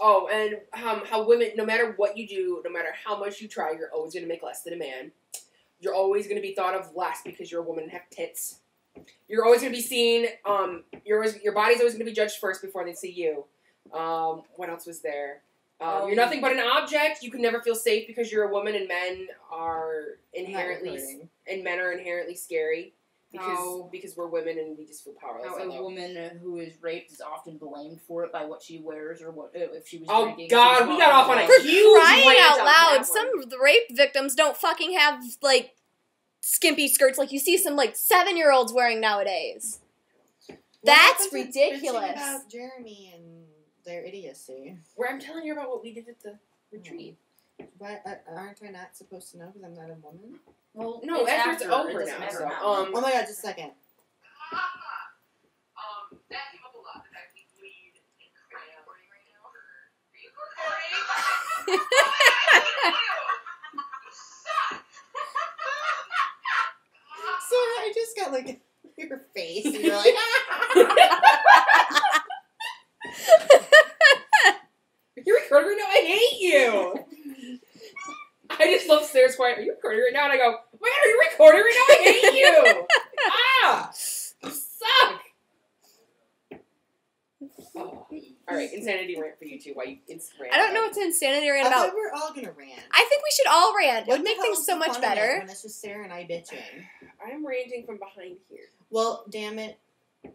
Oh, and um, how women, no matter what you do, no matter how much you try, you're always going to make less than a man. You're always going to be thought of less because you're a woman and have tits. You're always going to be seen. Um, you're always, your body's always going to be judged first before they see you. Um, what else was there? Um, you're Um, nothing but an object. You can never feel safe because you're a woman, and men are inherently and men are inherently scary because How- because we're women and we just feel powerless. How I a know. woman who is raped is often blamed for it by what she wears or what if she was Oh, drinking. God, we got off on a walking For around. huge crying rant out loud, that some one. of the rape victims don't fucking have like skimpy skirts like you see some like seven year olds wearing nowadays. What That's happens ridiculous. bitching About Jeremy and their idiocy. Where I'm telling you about what we did at the retreat. Why uh, aren't I not supposed to know because I'm not a woman? Well, No, it's after after it's over it now, so, how. um, Oh my god, just a second. Um, that came up a lot. The fact we bleed and cram. recording right now? Are you recording? So I just got like your face. And you're like, You're recording right now? I hate you! I just quiet. Are you recording right now? And I go, my god, are you recording right now? I hate you! ah! You suck! Oh. Alright, insanity rant for you two. Why you ins- rant I don't know what's insanity rant about. thought we're all gonna rant. I think we should all rant. It would make things so much fun it better. When it's just Sarah and I bitching. I'm ranting from behind here. Well, damn it.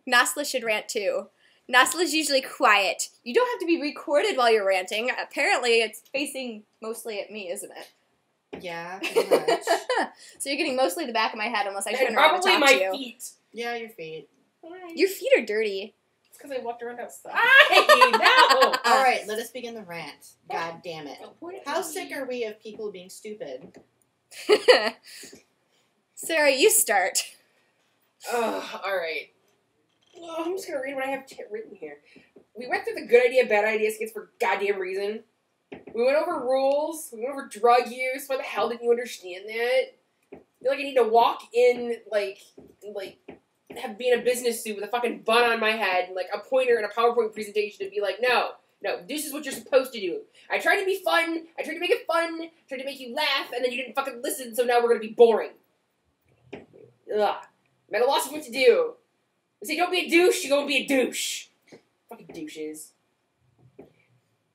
Nosila should rant too. Nosila's usually quiet. You don't have to be recorded while you're ranting. Apparently, it's facing mostly at me, isn't it? Yeah, pretty much. so you're getting mostly the back of my head unless I And turn around to probably talk my to you. feet. yeah, your feet. Your feet are dirty. It's because I walked around outside. no! All right, let us begin the rant. God damn it. Don't point at How sick are we of people being stupid? Sarah, you start. Ugh, all right. Well, I'm just gonna read what I have t- written here. We went through the good idea, bad idea skits for goddamn reason. We went over rules. We went over drug use. Why the hell didn't you understand that? I feel like I need to walk in like like have be in a business suit with a fucking bun on my head and like a pointer and a PowerPoint presentation to be like, no, no, this is what you're supposed to do. I tried to be fun. I tried to make it fun. I tried to make you laugh, and then you didn't fucking listen. So now we're gonna be boring. Ugh. A loss of what to do. I say don't be a douche, You're gonna be a douche. Fucking douches.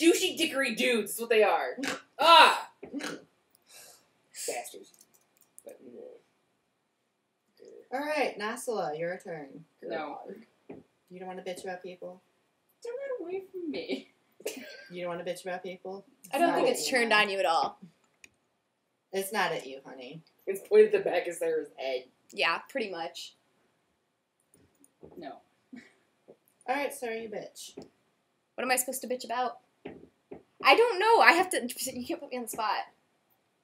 Douchey dickery dudes is what they are. Ah! Bastards. But, no. All right, Nosila, your turn. No. You don't want to bitch about people? Don't run away from me. You don't want to bitch about people? I don't think it's you, turned on you at all. It's not at you, honey. It's pointed at the back of Sarah's head. Yeah, pretty much. No. All right, Sarah, you bitch. What am I supposed to bitch about? I don't know. I have to. You can't put me on the spot.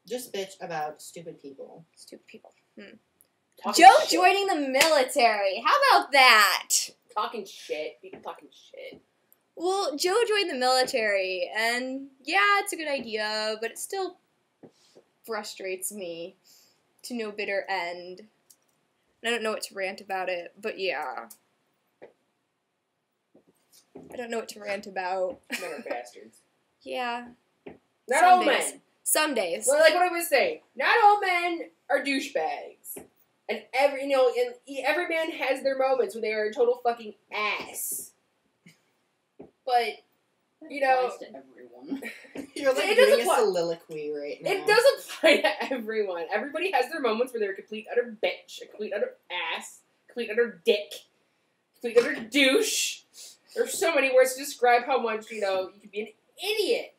Just bitch about stupid people. Stupid people. Hmm. Talking Joe shit. joining the military. How about that? Talking shit. People talking shit. Well, Joe joined the military, and yeah, it's a good idea, but it still frustrates me to no bitter end. And I don't know what to rant about it, but yeah. I don't know what to rant about. Men bastards. Yeah, Not Some all days. men. some days. Well, like what I was saying, not all men are douchebags, and every you know, and e- every man has their moments when they are a total fucking ass. But You know- applies to everyone. You're like It does doing a apply- soliloquy right now. it does apply to everyone. Everybody has their moments where they're a complete utter bitch, a complete utter ass, complete utter dick, complete utter douche. There's so many words to describe how much you know you can be an idiot.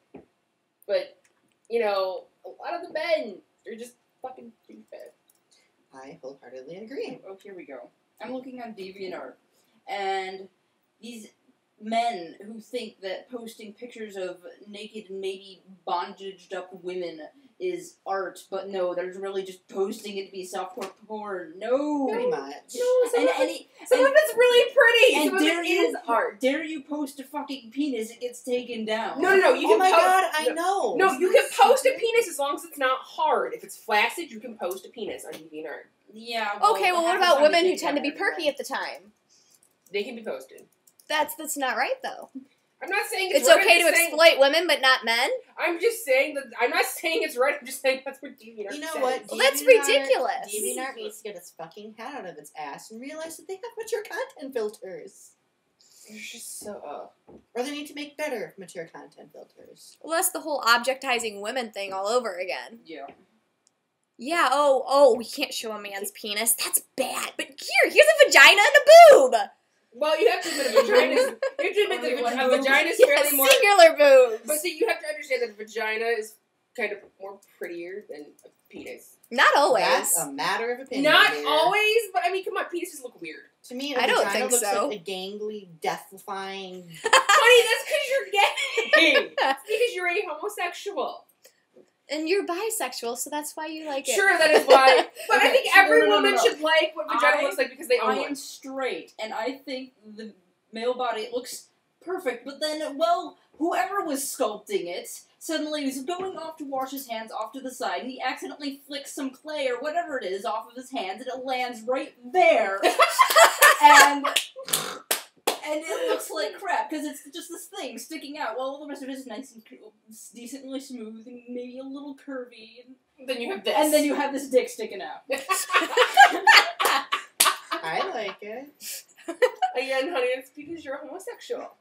But you know, a lot of the men, they're just fucking douchebags. I wholeheartedly agree. Oh, here we go. I'm looking on DeviantArt, and these men who think that posting pictures of naked and maybe bondaged up women is art, but no, they're really just posting it to be softcore porn. No. Pretty much. No, some And, of and, it- it- some of it's really pretty. and some of dare you art. dare you post a fucking penis, it gets taken down. No, no, no. You oh can my post, god, I no, know. No, you can post a penis as long as it's not hard. If it's flaccid, you can post a penis on DeviantArt. Yeah. okay, well, what about women who tend to be perky at the time? They can be posted. That's that's not right though. I'm not saying it's, It's right, okay to saying- exploit women, but not men. I'm just saying that. I'm not saying it's right. I'm just saying that's what DeviantArt You know says. what? Well, that's DeviantArt- ridiculous. DeviantArt needs to get its fucking head out of its ass and realize that they have mature content filters. You're just so. Uh, Or they need to make better mature content filters. Well, that's the whole objectizing women thing all over again. Yeah. Yeah, oh, oh, we can't show a man's penis. That's bad. But here, here's a vagina and a boob. Well, you have to admit a vagina. Is, you have to admit that Only a boob. vagina is Yeah, fairly more. singular boobs. But see, you have to understand that a vagina is kind of more prettier than a penis. not always. That's a matter of opinion. Not dear. always, but I mean, come on, penises look weird. To me, a I don't vagina think looks so. like a gangly, death-defying. Honey, that's because you're gay. That's because you're a homosexual. And you're bisexual, so that's why you like it. Sure, that is why. But I think so every no, no, no, woman no. should like what vagina I- looks like because they own I one. am straight, and I think the male body looks perfect. But then, well, whoever was sculpting it suddenly was going off to wash his hands off to the side, and he accidentally flicks some clay or whatever it is off of his hands, and it lands right there, and and it looks like crap because it's just this thing sticking out. while all the rest of it is nice and cool, decently smooth, and maybe a little curvy, and, Then you have this. and then you have this dick sticking out. I like it. Again, honey, it's because you're homosexual.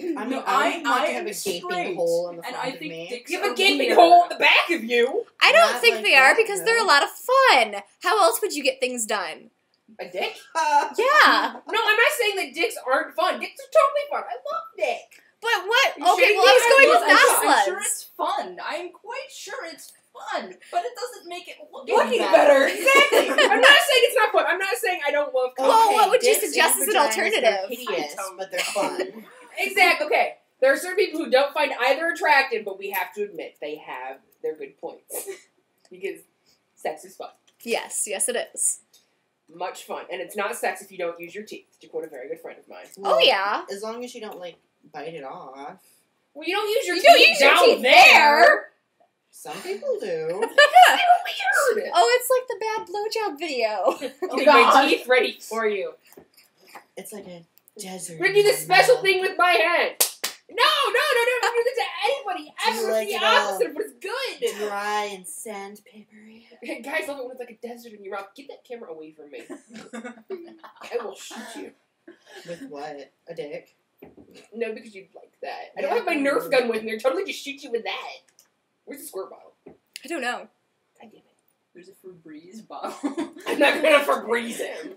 I mean, No, I, I- wouldn't I to have a gaping hole in the and front I of think me. dicks You have a gaping weird. hole in the back of you. I don't Not think like they are that, because they're a lot of fun. How else would you get things done? A dick? Uh, yeah. No, I'm not saying that dicks aren't fun. Dicks are totally fun. I love dick. But what? You Okay, well, I was going having with this- I'm, Nas I'm sure it's fun. I'm quite sure it's fun, but it doesn't make it look Looking any better. Exactly. I'm not saying it's not fun. I'm not saying I don't love Well, cock. what would you suggest as an alternative? They're hideous, but they're fun. Exactly. Okay. There are certain people who don't find either attractive, but we have to admit they have their good points. because sex is fun. Yes, yes, it is. Much fun. And it's not sex if you don't use your teeth, to quote a very good friend of mine. Oh, yeah. As long as you don't like bite it off. Well, you don't use your You teeth don't use your down teeth there. there. Some people do. Weird. Oh, it's like the bad blowjob video. Getting God. my teeth ready for you. It's like a desert. We're gonna do in this special mouth. thing with my hand. No, no, no, no, don't do this to anybody. Ever. like it's it the opposite of what is good. Dry and sandpapery. Guys love it when it's like a desert in your mouth. Get that camera away from me. I will shoot you. With what? A dick? No, because you'd like that. I don't Yeah, have my Nerf gun with me. I'd totally just shoot you with that. Where's the squirt bottle? I don't know. God damn it. There's a Febreze bottle. I'm not gonna Febreze him.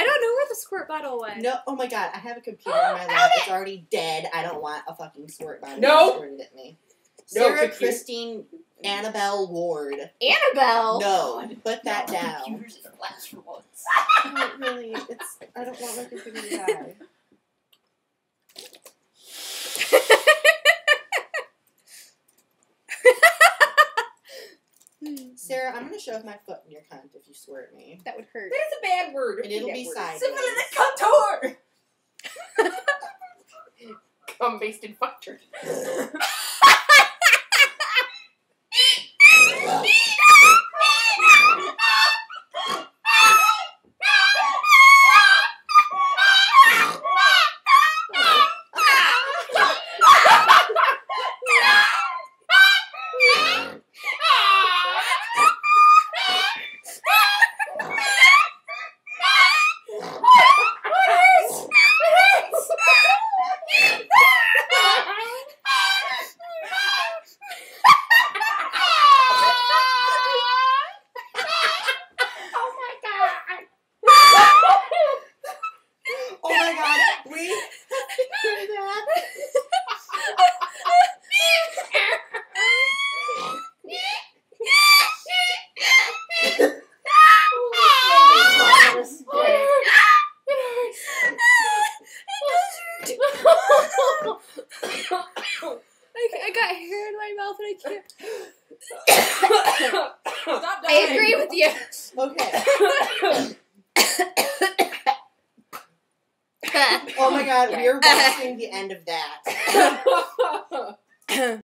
I don't know where the squirt bottle went. No, oh my god, I have a computer in my lap. It's already dead. I don't want a fucking squirt bottle No. squirted at me. No, Sarah computer. Christine Annabelle Ward. Annabelle. No, oh put that No, down. Computers in class for once. I don't really. It's. I don't want my computer to die. Sarah, I'm gonna shove my foot in your cunt if you swear at me. that would hurt. That is a bad word. And it'll that be word. sideways. Syphilitic contour! Cum based in fuck turkey. got hair in my mouth and I can't. Stop I agree with you. Okay. Oh my god, we are watching the end of that.